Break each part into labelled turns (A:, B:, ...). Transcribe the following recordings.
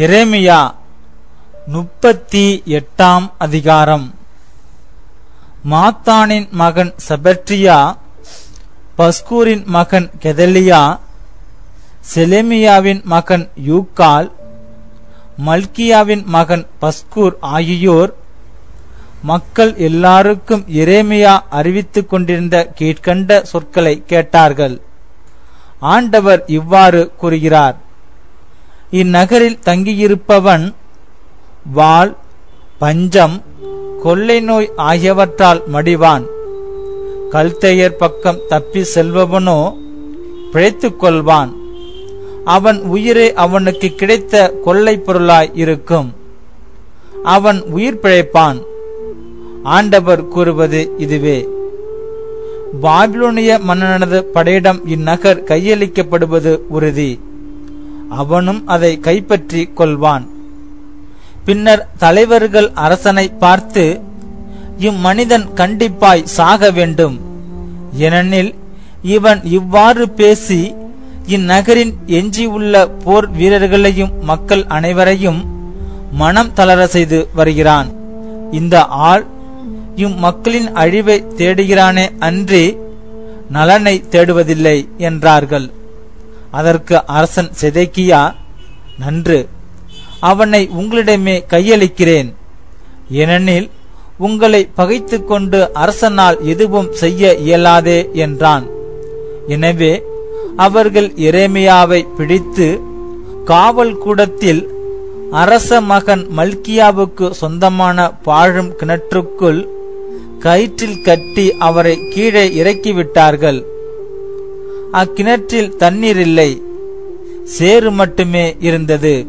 A: எரேமியா முப்பத்தி எட்டாம் அதிகாரம். மாத்தானின் மகன் செபட்ரியா பஸ்கூரின் மகன் கெதலியா செலேமியாவின் மகன் யூக்கால் மல்கியாவின் மகன் பஸ்கூர் ஆகியோர் மக்கள் எல்லாருக்கும் இரேமியா அறிவித்துக் கொண்டிருந்த கீழ்கண்ட சொற்களை கேட்டார்கள். ஆண்டவர் இவ்வாறு கூறுகிறார். இந்நகரில் தங்கியிருப்பவன் வாள் பஞ்சம் கொள்ளை நோய் ஆகியவற்றால் மடிவான். கல்தையர் பக்கம் தப்பி செல்பவனோ பிழைத்துக் கொள்வான். அவன் உயிரே அவனுக்கு கிடைத்த கொள்ளை பொருளாய் இருக்கும். அவன் உயிர் பிழைப்பான். ஆண்டவர் கூறுவது இதுவே. பாபிலோனிய மன்னனது படையிடம் இந்நகர் கையளிக்கப்படுவது உறுதி. அவனும் அதை கைப்பற்றி கொள்வான். பின்னர் தலைவர்கள் அரசனை பார்த்து இம்மனிதன் கண்டிப்பாய் சாக வேண்டும். ஏனெனில் இவன் இவ்வாறு பேசி இந்நகரின் எஞ்சியுள்ள போர் வீரர்களையும் மக்கள் அனைவரையும் மனம் தளர செய்து வருகிறான். இந்த ஆள் இம்மக்களின் அழிவை தேடுகிறானே அன்றி நலனை தேடுவதில்லை என்றார்கள். அதற்கு அரசன் செதேக்கியா நன்று அவனை உங்களிடமே கையளிக்கிறேன். ஏனெனில் உங்களை பகைத்துக்கொண்டு அரசனால் எதுவும் செய்ய இயலாதே என்றான். எனவே அவர்கள் இறைமையாவை பிடித்து காவல் கூடத்தில் அரச மகன் மல்கியாவுக்கு சொந்தமான பாழும் கிணற்றுக்குள் கயிற்றில் கட்டி அவரை கீழே இறக்கிவிட்டார்கள். அக்கிணற்றில் தண்ணீர் இல்லை. சேறு மட்டுமே இருந்தது.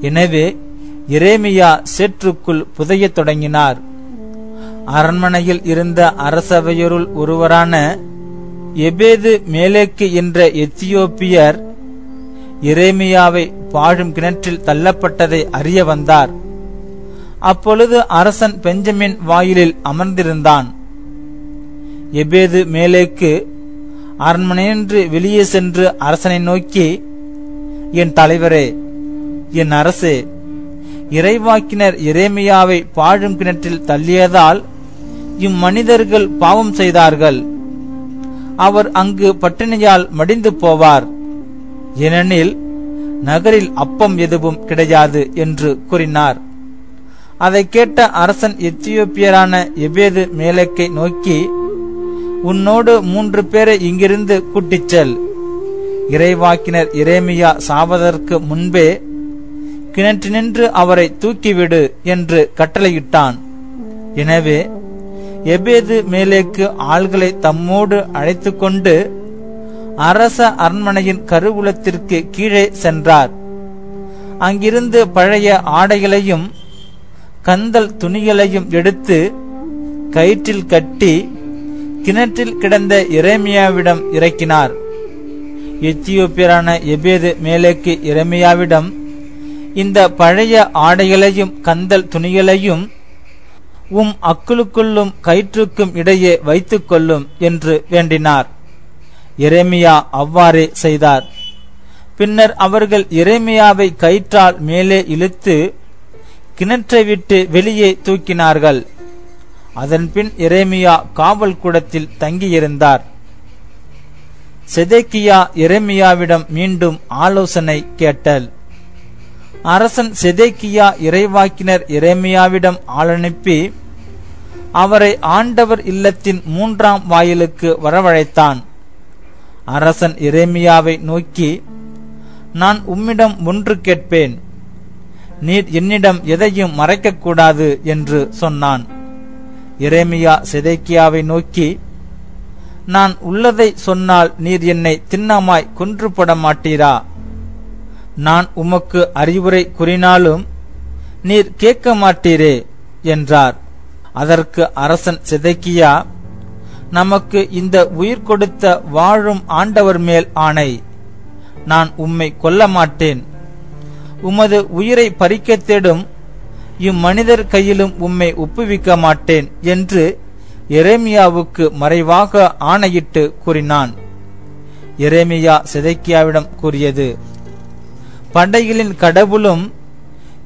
A: எனவே இரேமியா சேற்றுக்குள் புதையத் தொடங்கினார். அரண்மனையில் இருந்த அரசவையருள் ஒருவரான எபேது மேலேக்கு என்ற எத்தியோப்பியர் இரேமியாவை பாழும் கிணற்றில் தள்ளப்பட்டதை அறிய வந்தார். அப்பொழுது அரசன் பெஞ்சமின் வாயிலில் அமர்ந்திருந்தான். எபேது மேலேக்கு அரண்மனையின்று வெளியே சென்று அரசனை நோக்கி என் தலைவரே என் அரசே இறைவாக்கினர் இறைமையாவை பாழும் கிணற்றில் தள்ளியதால் இம்மனிதர்கள் பாவம் செய்தார்கள். அவர் அங்கு பட்டினியால் மடிந்து போவார். ஏனெனில் நகரில் அப்பம் எதுவும் கிடையாது என்று கூறினார். அதை கேட்ட அரசன் எத்தியோப்பியரான எபேது மேலக்கை நோக்கி உன்னோடு மூன்று பேரை இங்கிருந்து கூட்டிச் செல். இறைவாக்கினர் இரேமியா சாவதற்கு முன்பே கிணற்றினின்று அவரை தூக்கிவிடு என்று கட்டளையிட்டான். எனவே எபேது மேலேக்கு ஆள்களை தம்மோடு அழைத்து கொண்டு அரச அரண்மனையின் கருவூலத்திற்கு கீழே சென்றார். அங்கிருந்து பழைய ஆடைகளையும் கந்தல் துணிகளையும் எடுத்து கயிற்றில் கட்டி கிணற்றில் கிடந்த இரேமியாவிடம் இறக்கினார். எத்தியோப்பியரான எபேது மேலேக்கு இரேமியாவிடம் இந்த பழைய ஆடைகளையும் கந்தல் துணிகளையும் உம் அக்குளுக்குள்ளும் கயிற்றுக்கும் இடையே வைத்துக் கொள்ளும் என்று வேண்டினார். எரேமியா அவ்வாறே செய்தார். பின்னர் அவர்கள் எரேமியாவை கயிற்றால் மேலே இழுத்து கிணற்றை விட்டு வெளியே தூக்கினார்கள். அதன்பின் எரேமியா காவல் கூடத்தில் தங்கியிருந்தார். செதேக்கியா எரேமியாவிடம் மீண்டும் ஆலோசனை கேட்டல். அரசன் செதேக்கியா இறைவாக்கினர் எரேமியாவிடம் ஆளனுப்பி அவரை ஆண்டவர் இல்லத்தின் மூன்றாம் வாயிலுக்கு வரவழைத்தான். அரசன் இரேமியாவை நோக்கி நான் உம்மிடம் ஒன்று கேட்பேன். நீர் என்னிடம் எதையும் மறைக்கக்கூடாது என்று சொன்னான். எரேமியா சிதைக்கியாவை நோக்கி நான் உள்ளதை சொன்னால் நீர் என்னை திண்ணமாய் கொன்றுபட மாட்டீரா? நான் உமக்கு அறிவுரை கூறினாலும் நீர் கேட்க மாட்டீரே என்றார். அதற்கு அரசன் சிதைக்கியா நமக்கு இந்த உயிர் கொடுத்த வாழும் ஆண்டவர் மேல் ஆணை. நான் உம்மை கொல்ல மாட்டேன் உமது உயிரை பறிக்கத் தேடும் இம்மனிதர் கையிலும் உம்மை ஒப்புவிக்க மாட்டேன் என்று எரேமியாவுக்கு மறைவாக ஆணையிட்டு கூறினான். எரேமியா சிதைக்கியாவிடம் கூறியது பண்டைகளின் கடவுளும்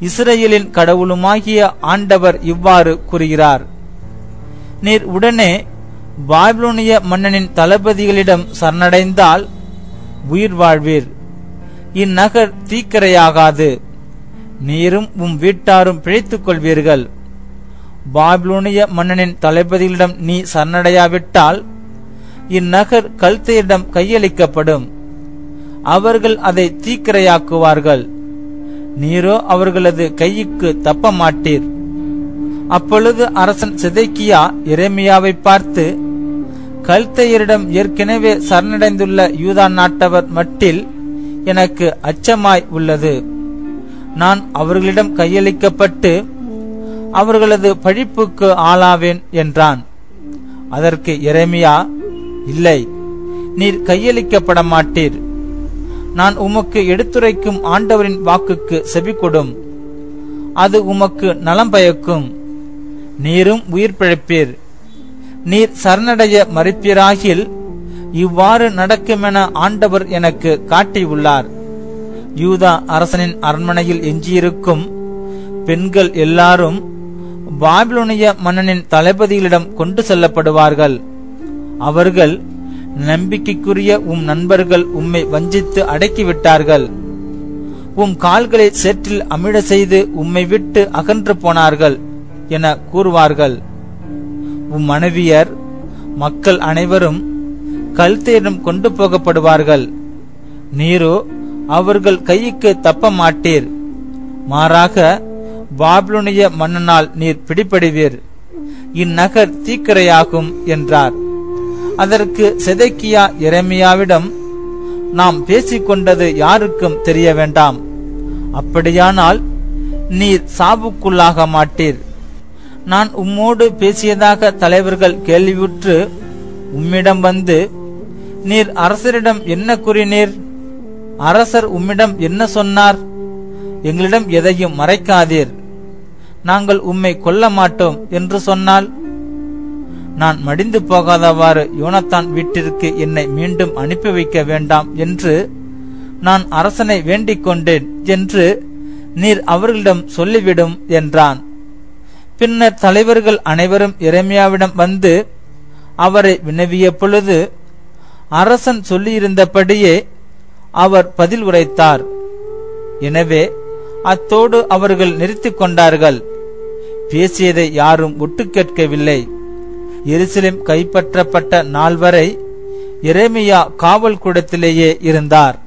A: இஸ்ரேலின் கடவுளுமாகிய ஆண்டவர் இவ்வாறு கூறுகிறார். நீர் உடனே பாபிலோனிய மன்னனின் தளபதிகளிடம் சரணடைந்தால் உயிர் வாழ்வீர். இந்நகர் தீக்கரையாகாது. நீரும் உம் வீட்டாரும் பிழைத்துக் கொள்வீர்கள் பாபிலோனிய மன்னனின் தளபதிகளிடம் நீ சரணடையாவிட்டால் இந்நகர் கல்தையிடம் கையளிக்கப்படும். அவர்கள் அதை தீக்கிரையாக்குவார்கள். நீரோ அவர்களது கைக்கு தப்ப மாட்டீர் அப்பொழுது அரசன் சிதைக்கியா இறைமையாவை பார்த்து கல்தையரிடம் ஏற்கனவே சரணடைந்துள்ள யூதா நாட்டவர் மட்டில் எனக்கு அச்சமாய் உள்ளது. நான் அவர்களிடம் கையளிக்கப்பட்டு அவர்களது பழிப்புக்கு ஆளாவேன் என்றான். அதற்கு எரேமியா இல்லை நீர் கையளிக்கப்பட மாட்டீர் நான் உமக்கு எடுத்துரைக்கும் ஆண்டவரின் வாக்குக்கு செவிக்கொடும் அது உமக்கு நலம் பயக்கும். நீரும் உயிர் பிழைப்பீர். நீர் சரணடைய மறுப்பீராகில் இவ்வாறு நடக்குமென ஆண்டவர் எனக்கு காட்டியுள்ளார். யூதா அரசனின் அரண்மனையில் எஞ்சியிருக்கும் பெண்கள் எல்லாரும் பாபிலோனிய மன்னனின் தளபதிகளிடம் கொண்டு செல்லப்படுவார்கள். அவர்கள் நம்பிக்கைக்குரிய உம் நண்பர்கள் உம்மை வஞ்சித்து அடக்கிவிட்டார்கள் உம் கால்களை சேற்றில் அமிழ செய்து உம்மை விட்டு அகன்று போனார்கள் என கூறுவார்கள். உம் மனைவியர் மக்கள் அனைவரும் கல்தேரிடம் கொண்டு போகப்படுவார்கள். நீரோ அவர்கள் கைக்கு தப்ப மாட்டீர் மாறாக பாபிலோனிய மன்னனால் நீர் பிடிபடுவீர். இந்நகர் தீக்கிரையாகும் என்றார். அதற்கு செதைக்கியா இறைமையாவிடம் நாம் பேசிக்கொண்டது யாருக்கும் தெரிய வேண்டாம். அப்படியானால் நீர் சாவுக்குள்ளாக மாட்டீர். நான் உம்மோடு பேசியதாக தலைவர்கள் கேள்வியுற்று உம்மிடம் வந்து நீர் அரசரிடம் என்ன கூறினீர்? அரசர் உம்மிடம் என்ன சொன்னார்? எங்களிடம் எதையும் மறைக்காதீர். நாங்கள் உம்மை கொல்ல மாட்டோம் என்று சொன்னால் நான் மடிந்து போகாதவாறு யோனத்தான் வீட்டிற்கு என்னை மீண்டும் அனுப்பி வைக்க வேண்டாம் என்று நான் அரசனை வேண்டிக் கொண்டேன் என்று நீர் அவர்களிடம் சொல்லிவிடும் என்றான். பின்னர் தலைவர்கள் அனைவரும் இறைமையாவிடம் வந்து அவரை வினவிய பொழுது அரசன் சொல்லியிருந்தபடியே அவர் பதில் உரைத்தார். எனவே அத்தோடு அவர்கள் நிறுத்திக் கொண்டார்கள். பேசியதை யாரும் ஒட்டு கேட்கவில்லை. எருசலேம் கைப்பற்றப்பட்ட நாள் வரை எரேமியா காவல் கூடத்திலேயே இருந்தார்.